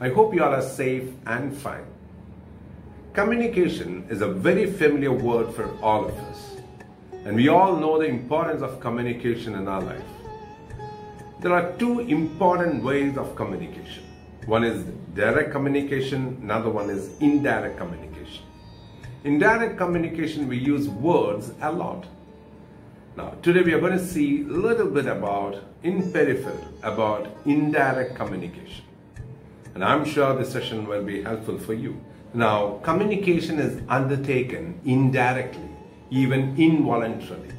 I hope you all are safe and fine. Communication is a very familiar word for all of us, and we all know the importance of communication in our life. There are two important ways of communication. One is direct communication, another one is indirect communication. Indirect communication, we use words a lot. Now, today we are going to see a little bit about, in peripheral, about indirect communication. And I'm sure this session will be helpful for you. Now, communication is undertaken indirectly, even involuntarily.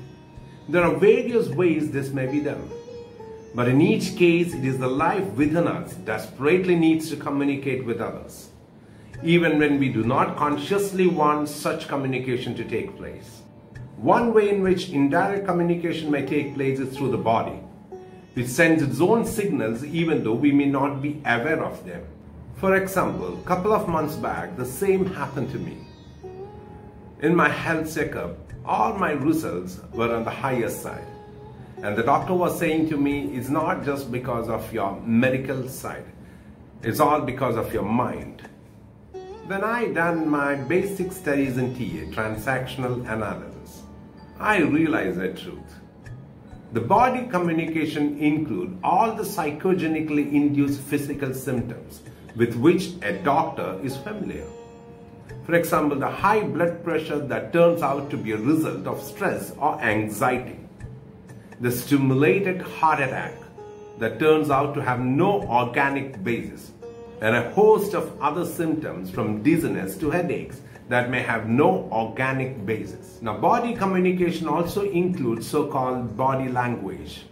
There are various ways this may be done. But in each case, it is the life within us desperately needs to communicate with others, even when we do not consciously want such communication to take place. One way in which indirect communication may take place is through the body, which sends its own signals even though we may not be aware of them. For example, a couple of months back, the same happened to me. In my health checkup, all my results were on the higher side. And the doctor was saying to me, it's not just because of your medical side. It's all because of your mind. Then I done my basic studies in TA, transactional analysis. I realized the truth. The body communication include all the psychogenically induced physical symptoms with which a doctor is familiar. For example, the high blood pressure that turns out to be a result of stress or anxiety the stimulated heart attack that turns out to have no organic basis, and a host of other symptoms from dizziness to headaches that may have no organic basis. Now, body communication also includes so-called body language.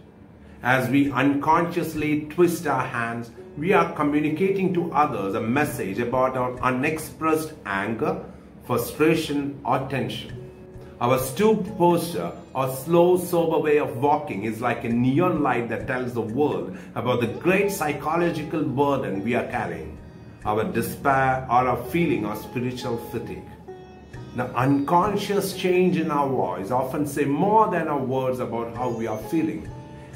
As we unconsciously twist our hands, we are communicating to others a message about our unexpressed anger, frustration, or tension. Our stooped posture or slow, sober way of walking is like a neon light that tells the world about the great psychological burden we are carrying, our despair or our feeling of spiritual fatigue. The unconscious change in our voice often say more than our words about how we are feeling.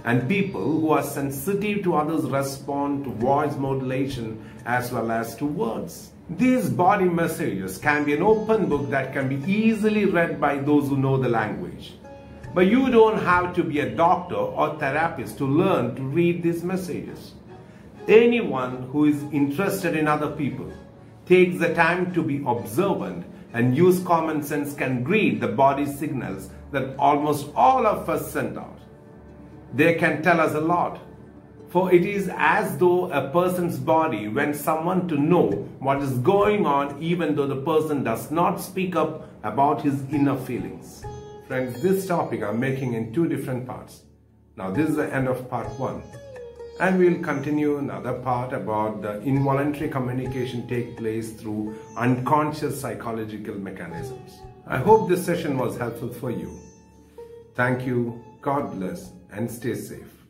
And people who are sensitive to others respond to voice modulation as well as to words. These body messages can be an open book that can be easily read by those who know the language. But you don't have to be a doctor or therapist to learn to read these messages. Anyone who is interested in other people, takes the time to be observant and use common sense can read the body signals that almost all of us send out. They can tell us a lot for it is as though a person's body wants someone to know what is going on even though the person does not speak up about his inner feelings. Friends, this topic I'm making in two different parts. Now this is the end of part one. And we'll continue another part about the involuntary communication take place through unconscious psychological mechanisms. I hope this session was helpful for you. Thank you, God bless, and stay safe.